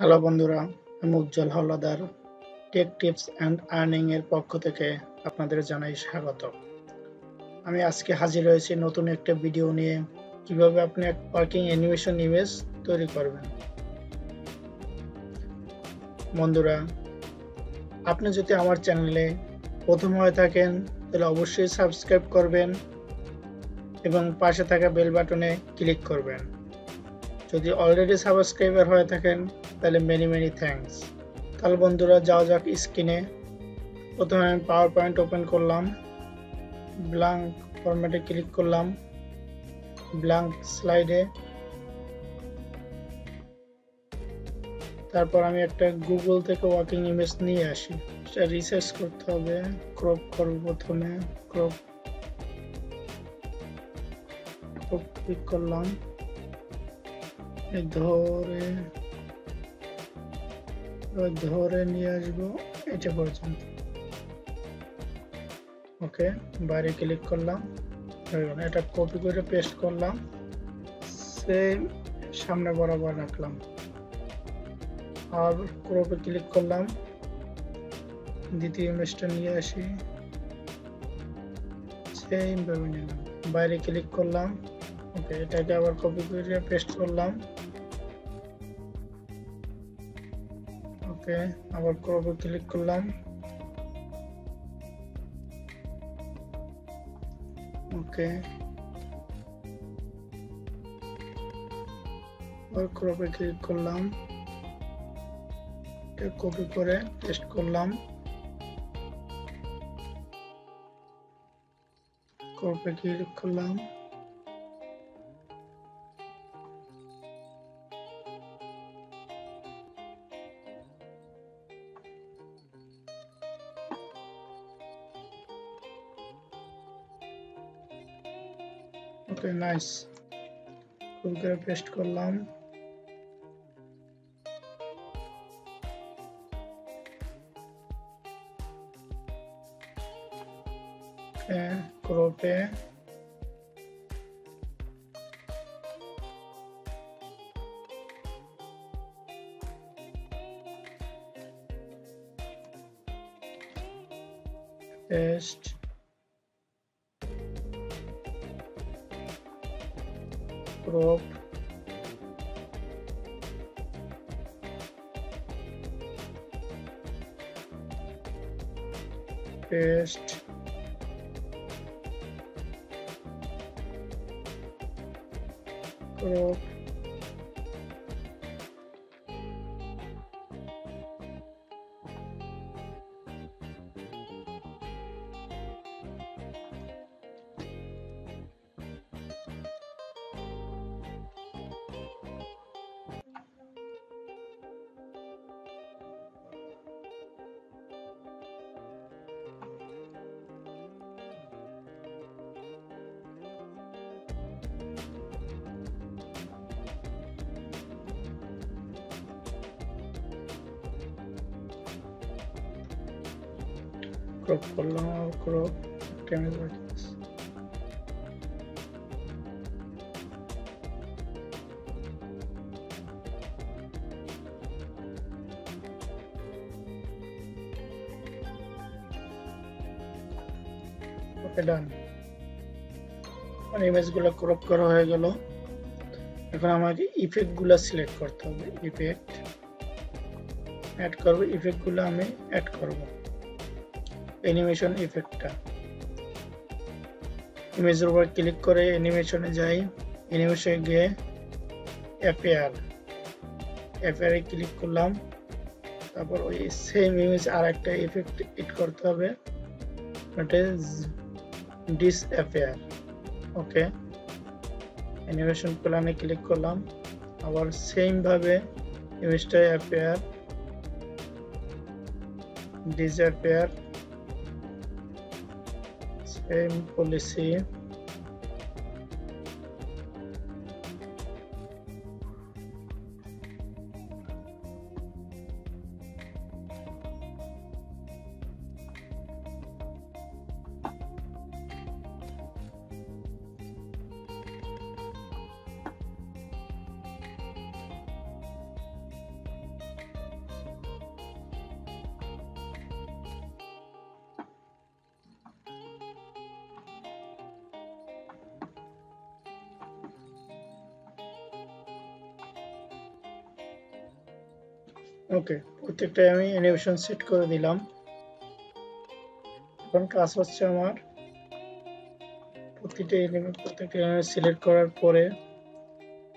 Hello বন্ধুরা, আমি Ujjwal Haldar tech tips and earning এর পক্ষ থেকে আপনাদের জানাই স্বাগত। আমি আজকে হাজির হয়েছি নতুন একটা ভিডিও নিয়ে, কীভাবে আপনি এক পার্কিং অ্যানিমেশন ইমেজ তৈরি করবেন। বন্ধুরা, আপনি যদি আমার চ্যানেলে প্রথম হয়ে থাকেন, তাহলে অবশ্যই সাবস্ক্রাইব করবেন এবং পাশে থাকা বেল বাটনে ক্লিক করবেন। যদি অলরেডি সাবস্ক্রাইবার হয়ে থাকেন তাহলে মেনি মেনি থ্যাঙ্কস তাহলে বন্ধুরা যাওয়া যাক স্ক্রিনে প্রথমে আমি পাওয়ার পয়েন্ট ওপেন করলাম ব্ল্যাঙ্ক ফরম্যাটে ক্লিক করলাম। ব্ল্যাঙ্ক স্লাইডে তারপর আমি একটা গুগল থেকে ওয়ার্কিং ইমেজ নিয়ে আসি। সেটা রিসার্চ করতে হবে। ক্রপ করব প্রথমে। ক্রপ ক্রপ ক্লিক করলাম। ধরে ধরে নিয়ে আসব এটা পর্যন্ত। ওকে, বাইরে ক্লিক করলাম। এটা কপি করে পেস্ট করলাম। সেম সামনে বরাবর রাখলাম। আর ক্রপে ক্লিক করলাম। দ্বিতীয় ইমেজটা নিয়ে আসি। সেম ভাবে নিলাম। বাইরে ক্লিক করলাম। ওকে, এটাকে আবার কপি করে পেস্ট করলাম। ওকে আবার ক্রপে ক্লিক করলাম ওকে আবার ক্রপে ক্লিক করলাম। কপি করে পেস্ট করলাম। ক্রপে ক্লিক করলাম। ওকে নাইস খুব করে পেস্ট করলাম। ক্রপে paste group. Paste. Group. Crop crop করলাম আর ক্রপ টেনে রাখতেছি ওকে ডান ইমেজগুলো ক্রপ করা হয়ে গেল এখন আমাকে ইফেক্টগুলো সিলেক্ট করতে হবে ইফেক্ট অ্যাড করব ইফেক্টগুলো আমি অ্যাড করব অ্যানিমেশন ইফেক্টটা ইমেজের উপর ক্লিক করে অ্যানিমেশনে যাই অ্যানিমেশনে গিয়ে অ্যাপেয়ার অ্যাপেয়ারে ক্লিক করলাম, তারপর ওই সেম ইমেজ আর একটা ইফেক্ট এড করতে হবে ডিস অ্যাপেয়ার ওকে অ্যানিমেশন প্ল্যানে ক্লিক করলাম, আবার সেম ভাবে ইমেজটা appear disappear um, policy okay, প্রত্যেকটাই আমি অ্যানিমেশন সেট করে দিলাম। এখন কাজ হচ্ছে আমার প্রতিটা এলিমেন্ট প্রত্যেকটা সিলেক্ট করার পরে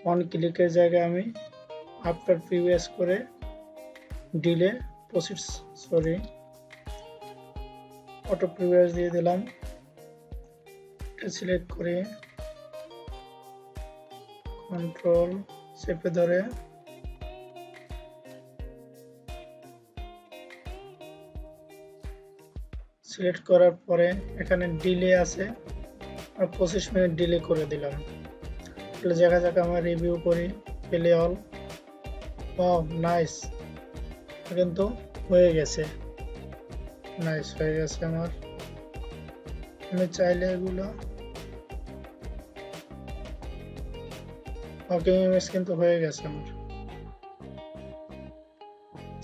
অন ক্লিকের জায়গায় আমি আফটার প্রিভিয়াস করে delay proceeds sorry auto previous দিয়ে দিলাম। সিলেক্ট করে কন্ট্রোল চেপে ধরে সিলেক্ট করার পরে এখানে ডিলে আছে। পঁচিশ মিনিট ডিলে করে দিলাম। তাহলে দেখা যাক আমরা রিভিউ করি, পেলে অল ও নাইস কিন্তু হয়ে গেছে। নাইস হয়ে গেছে আমার। আমি চাইলে এগুলো ওকে ইমেজ কিন্তু হয়ে গেছে আমার।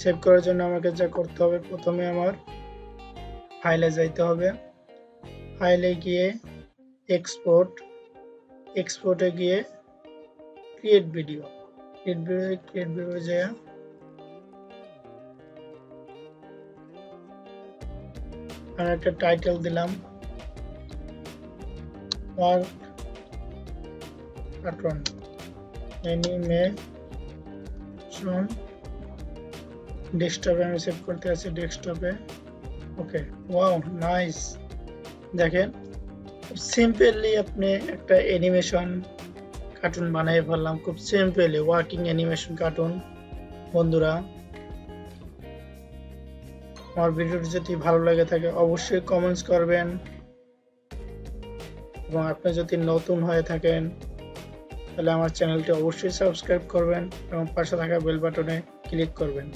সেভ করার জন্য আমাকে যা করতে হবে, প্রথমে আমার ফাইলে যাইতে হবে। ফাইলে গিয়ে এক্সপোর্ট এক্সপোর্টে গিয়ে create video create video create video যায় আমি একটা টাইটেল দিলাম। ওয়ার্ক কার্টুন অ্যানিমেশন ডেস্কটপে আমি সেভ করতে আছি ডেস্কটপে ওকে ওয়াও নাইস দেখেন সিম্পলি আপনি একটা অ্যানিমেশন কার্টুন বানিয়ে ফেললাম, খুব সিম্পলি ওয়ার্কিং অ্যানিমেশন কার্টুন বন্ধুরা। আমার ভিডিওটি যদি ভালো লাগে থাকে, অবশ্যই কমেন্টস করবেন। এবং আপনি যদি নতুন হয়ে থাকেন, তাহলে আমার চ্যানেলটি অবশ্যই সাবস্ক্রাইব করবেন এবং পাশে থাকা বেল বাটনে ক্লিক করবেন।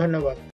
ধন্যবাদ।